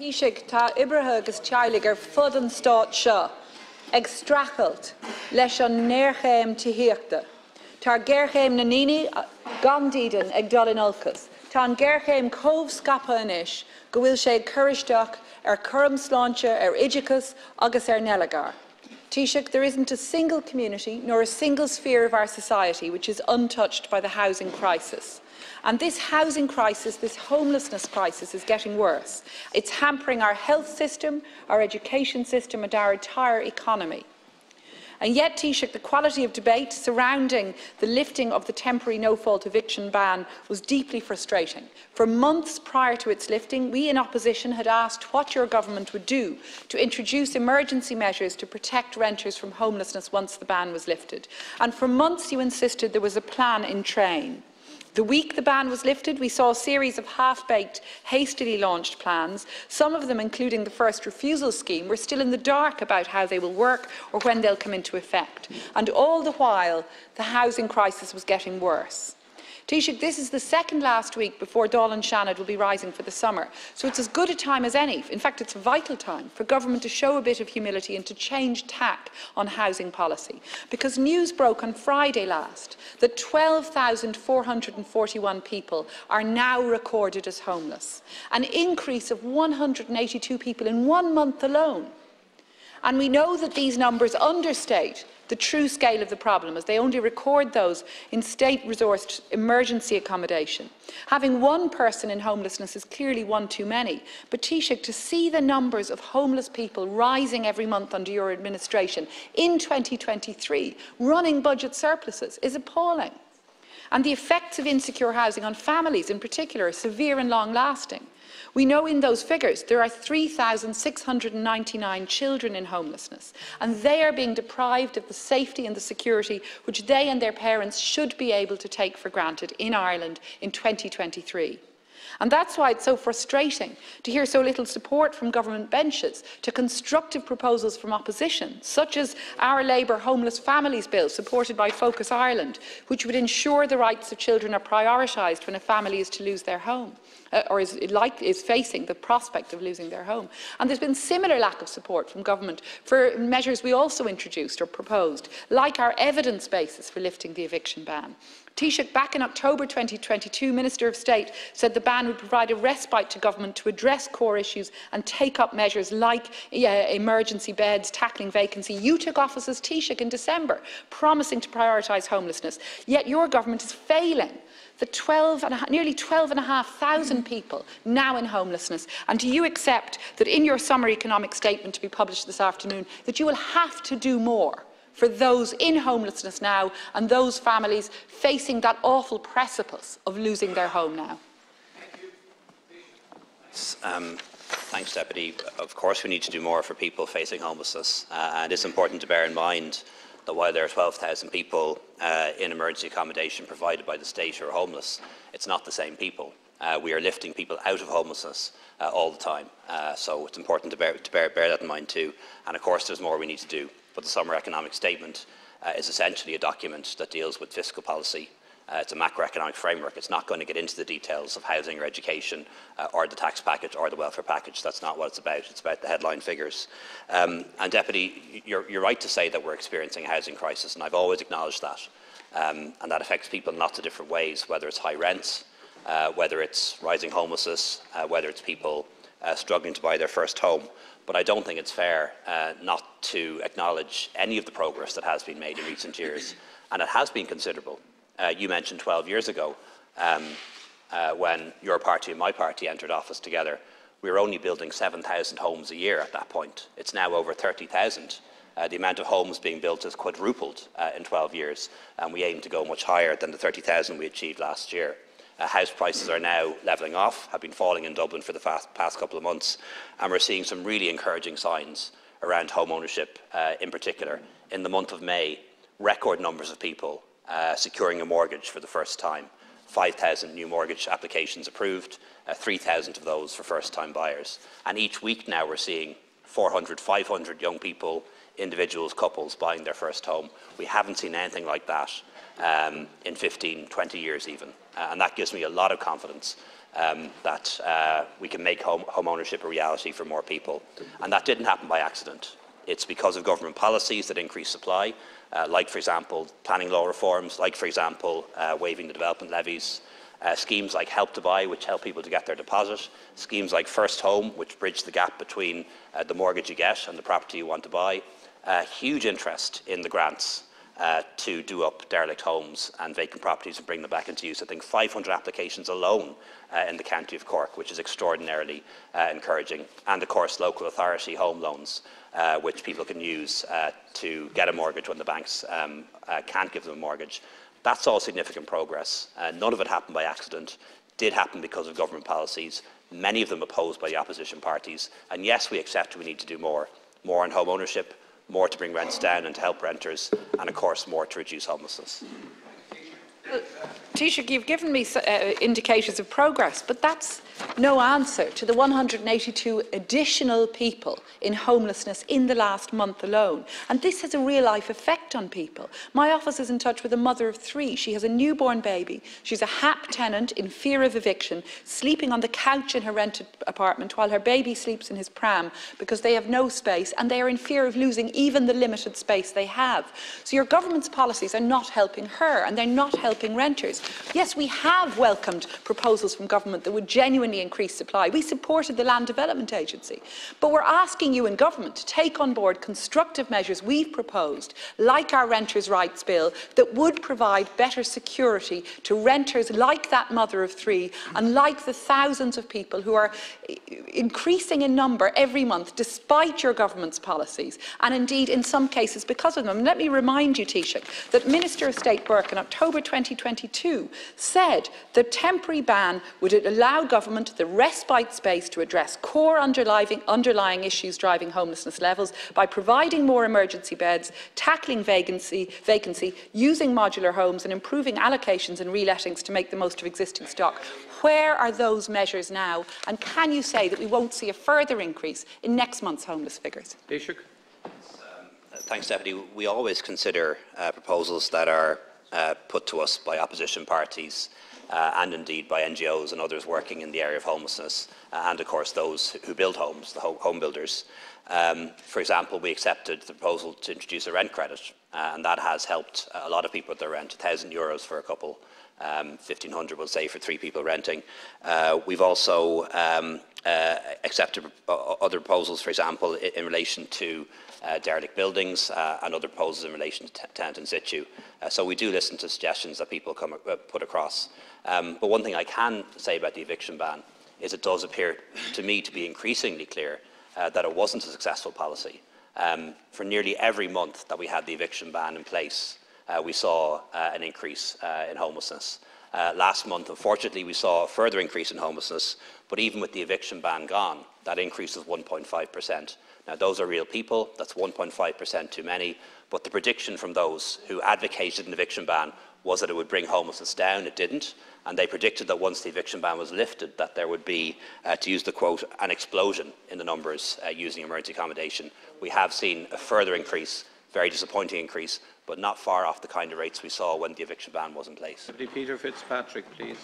Tá ar er fud an seo ag leis an. Tá na ag. Tá an scapa go bhfuil sé churisteach ar er chum sláinte ar idicus agus ar nelagar. Taoiseach, there isn't a single community nor a single sphere of our society which is untouched by the housing crisis. And this housing crisis, this homelessness crisis is getting worse. It's hampering our health system, our education system and our entire economy. And yet, Taoiseach, the quality of debate surrounding the lifting of the temporary no-fault eviction ban was deeply frustrating. For months prior to its lifting, we in opposition had asked what your government would do to introduce emergency measures to protect renters from homelessness once the ban was lifted. And for months you insisted there was a plan in train. The week the ban was lifted, we saw a series of half-baked, hastily launched plans. Some of them, including the first refusal scheme, were still in the dark about how they will work or when they'll come into effect. And all the while, the housing crisis was getting worse. Taoiseach, this is the second last week before Dáil and Seanad will be rising for the summer, so it's as good a time as any. In fact, it's a vital time for government to show a bit of humility and to change tack on housing policy. Because news broke on Friday last that 12,441 people are now recorded as homeless, an increase of 182 people in one month alone. And we know that these numbers understate the true scale of the problem, as they only record those in state-resourced emergency accommodation. Having one person in homelessness is clearly one too many, but Taoiseach, to see the numbers of homeless people rising every month under your administration in 2023, running budget surpluses, is appalling. And the effects of insecure housing on families in particular are severe and long-lasting. We know in those figures there are 3,699 children in homelessness, and they are being deprived of the safety and the security which they and their parents should be able to take for granted in Ireland in 2023. And that's why it's so frustrating to hear so little support from government benches to constructive proposals from opposition, such as our Labour Homeless Families Bill, supported by Focus Ireland, which would ensure the rights of children are prioritised when a family is to lose their home uh, or is, like, is facing the prospect of losing their home. And there's been similar lack of support from government for measures we also introduced or proposed, like our evidence basis for lifting the eviction ban. Taoiseach, back in October 2022, Minister of State said the ban would provide a respite to government to address core issues and take up measures like uh, emergency beds, tackling vacancy. You took office as Taoiseach in December, promising to prioritise homelessness. Yet your government is failing the 12 and a, nearly 12,500 people now in homelessness. And do you accept that in your summer economic statement to be published this afternoon, that you will have to do more for those in homelessness now and those families facing that awful precipice of losing their home now? Um, thanks, Deputy. Of course, we need to do more for people facing homelessness. Uh, and it's important to bear in mind that while there are 12,000 people uh, in emergency accommodation provided by the state who are homeless, it's not the same people. Uh, we are lifting people out of homelessness uh, all the time. Uh, so it's important to, bear, to bear, bear, that in mind too. And of course, there's more we need to do but the Summer Economic Statement uh, is essentially a document that deals with fiscal policy. Uh, it's a macroeconomic framework. It's not going to get into the details of housing or education uh, or the tax package or the welfare package. That's not what it's about. It's about the headline figures. Um, and Deputy, you're, you're, right to say that we're experiencing a housing crisis, and I've always acknowledged that. Um, and that affects people in lots of different ways, whether it's high rents, uh, whether it's rising homelessness, uh, whether it's people uh, struggling to buy their first home but I don't think it's fair uh, not to acknowledge any of the progress that has been made in recent years, and it has been considerable. Uh, you mentioned 12 years ago, um, uh, when your party and my party entered office together, we were only building 7,000 homes a year at that point. It's now over 30,000. Uh, the amount of homes being built has quadrupled uh, in 12 years, and we aim to go much higher than the 30,000 we achieved last year. Uh, house prices are now levelling off, have been falling in Dublin for the fast, past couple of months, and we're seeing some really encouraging signs around home ownership uh, in particular. In the month of May, record numbers of people uh, securing a mortgage for the first time. 5,000 new mortgage applications approved, uh, 3,000 of those for first-time buyers. And each week now we're seeing 400, 500 young people, individuals, couples buying their first home. We haven't seen anything like that um, in 15, 20 years even. Uh, and that gives me a lot of confidence um, that uh, we can make home, home ownership a reality for more people. And that didn't happen by accident. It's because of government policies that increase supply, uh, like, for example, planning law reforms, like, for example, uh, waiving the development levies, uh, schemes like Help to Buy, which help people to get their deposit, schemes like First Home, which bridge the gap between uh, the mortgage you get and the property you want to buy. Huge interest in the grants uh, to do up derelict homes and vacant properties and bring them back into use. I think 500 applications alone uh, in the county of Cork, which is extraordinarily uh, encouraging. And of course, local authority home loans, uh, which people can use uh, to get a mortgage when the banks um, can't give them a mortgage. That's all significant progress. None of it happened by accident. Did happen because of government policies, many of them opposed by the opposition parties. And yes, we accept we need to do more. More on home ownership, more to bring rents down and to help renters, and of course more to reduce homelessness. Taoiseach, you've given me uh, indications of progress, but that's no answer to the 182 additional people in homelessness in the last month alone. And this has a real life effect on people. My office is in touch with a mother of three. She has a newborn baby. She's a HAP tenant in fear of eviction, sleeping on the couch in her rented apartment while her baby sleeps in his pram because they have no space and they are in fear of losing even the limited space they have. So your government's policies are not helping her and they're not helping renters. Yes, we have welcomed proposals from government that would genuinely increase supply. We supported the Land Development Agency. But we're asking you in government to take on board constructive measures we've proposed, like our Renters' Rights Bill, that would provide better security to renters like that mother of three and like the thousands of people who are increasing in number every month despite your government's policies and indeed in some cases because of them. And let me remind you, Taoiseach, that Minister of State Burke in October 2022 said the temporary ban would allow government the respite space to address core underlying, underlying issues driving homelessness levels by providing more emergency beds, tackling vacancy, vacancy, using modular homes and improving allocations and relettings to make the most of existing stock. Where are those measures now? And can you say that we won't see a further increase in next month's homeless figures? Taoiseach. Thanks, Deputy. We always consider uh, proposals that are uh, put to us by opposition parties uh, and indeed by NGOs and others working in the area of homelessness and of course those who build homes, the ho home builders. Um, for example, we accepted the proposal to introduce a rent credit uh, and that has helped a lot of people with their rent, 1,000 euros for a couple um, 1,500 we'll say for three people renting. Uh, we've also um, uh, accepted other proposals, for example, in, in relation to uh, derelict buildings uh, and other proposals in relation to tenant in situ. Uh, so we do listen to suggestions that people come, uh, put across. Um, but one thing I can say about the eviction ban is it does appear to me to be increasingly clear uh, that it wasn't a successful policy. Um, for nearly every month that we had the eviction ban in place, uh, we saw uh, an increase uh, in homelessness. Uh, last month, unfortunately, we saw a further increase in homelessness, but even with the eviction ban gone, that increase was 1.5%. Now, those are real people, that's 1.5% too many, but the prediction from those who advocated an eviction ban was that it would bring homelessness down. It didn't. And they predicted that once the eviction ban was lifted, that there would be, uh, to use the quote, an explosion in the numbers uh, using emergency accommodation. We have seen a further increase, very disappointing increase, but not far off the kind of rates we saw when the eviction ban was in place. Deputy Peter Fitzpatrick, please.